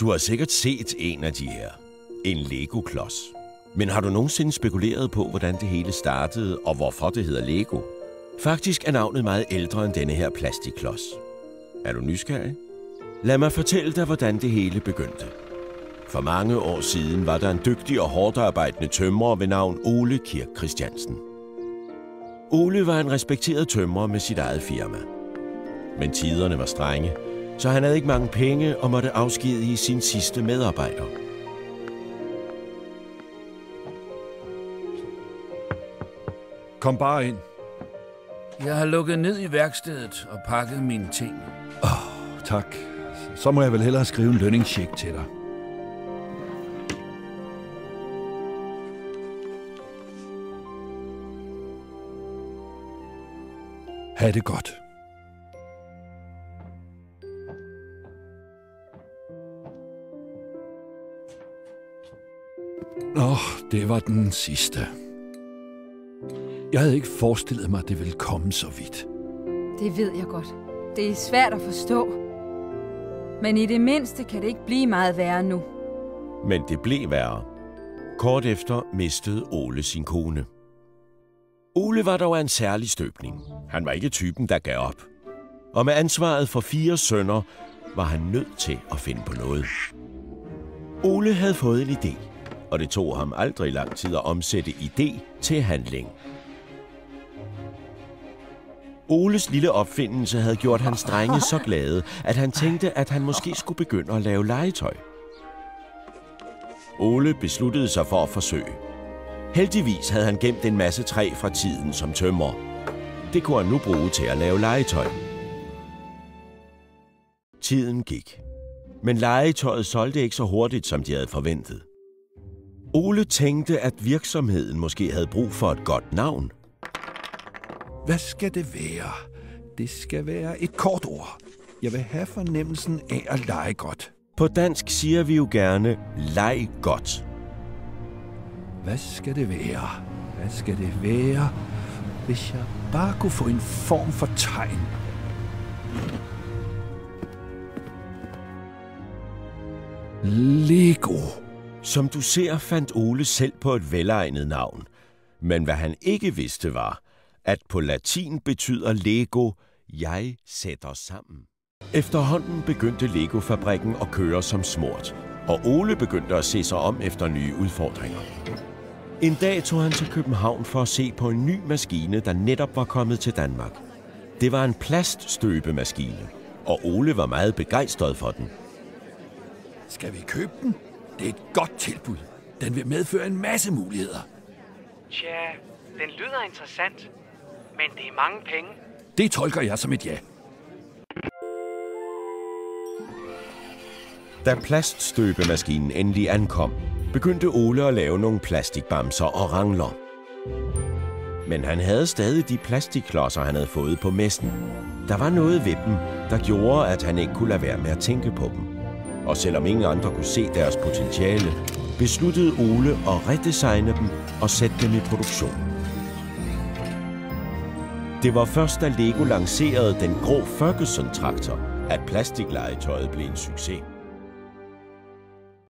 Du har sikkert set en af de her. En Lego-klods. Men har du nogensinde spekuleret på, hvordan det hele startede, og hvorfor det hedder Lego? Faktisk er navnet meget ældre end denne her plastikklods. Er du nysgerrig? Lad mig fortælle dig, hvordan det hele begyndte. For mange år siden var der en dygtig og hårdt arbejdende tømrer ved navn Ole Kirk Christiansen. Ole var en respekteret tømrer med sit eget firma. Men tiderne var strenge, så han havde ikke mange penge og måtte afskedige sin sidste medarbejder. Kom bare ind. Jeg har lukket ned i værkstedet og pakket mine ting. Tak. Så må jeg vel hellere skrive en lønningscheck til dig. Ha' det godt. Nå, det var den sidste. Jeg havde ikke forestillet mig, at det ville komme så vidt. Det ved jeg godt. Det er svært at forstå. Men i det mindste kan det ikke blive meget værre nu. Men det blev værre. Kort efter mistede Ole sin kone. Ole var dog en særlig støbning. Han var ikke typen, der gav op. Og med ansvaret for fire sønner, var han nødt til at finde på noget. Ole havde fået en idé, og det tog ham aldrig lang tid at omsætte idé til handling. Oles lille opfindelse havde gjort hans drenge så glade, at han tænkte, at han måske skulle begynde at lave legetøj. Ole besluttede sig for at forsøge. Heldigvis havde han gemt en masse træ fra tiden som tømmer. Det kunne han nu bruge til at lave legetøj. Tiden gik. Men legetøjet solgte ikke så hurtigt, som de havde forventet. Ole tænkte, at virksomheden måske havde brug for et godt navn. Hvad skal det være? Det skal være et kort ord. Jeg vil have fornemmelsen af at lege godt. På dansk siger vi jo gerne, leg godt. Hvad skal det være? Hvad skal det være? Hvis jeg bare kunne få en form for tegn. Lego. Som du ser, fandt Ole selv på et velegnet navn. Men hvad han ikke vidste var, at på latin betyder Lego, jeg sætter sammen. Efterhånden begyndte Lego-fabrikken at køre som smurt, og Ole begyndte at se sig om efter nye udfordringer. En dag tog han til København for at se på en ny maskine, der netop var kommet til Danmark. Det var en plaststøbemaskine, og Ole var meget begejstret for den. Skal vi købe den? Det er et godt tilbud. Den vil medføre en masse muligheder. Tja, den lyder interessant, men det er mange penge. Det tolker jeg som et ja. Da plaststøbemaskinen endelig ankom, begyndte Ole at lave nogle plastikbamser og rangler. Men han havde stadig de plastikklodser, han havde fået på messen. Der var noget ved dem, der gjorde, at han ikke kunne lade være med at tænke på dem. Og selvom ingen andre kunne se deres potentiale, besluttede Ole at redesigne dem og sætte dem i produktion. Det var først, da Lego lancerede den grå Ferguson-traktor, at plastiklegetøjet blev en succes.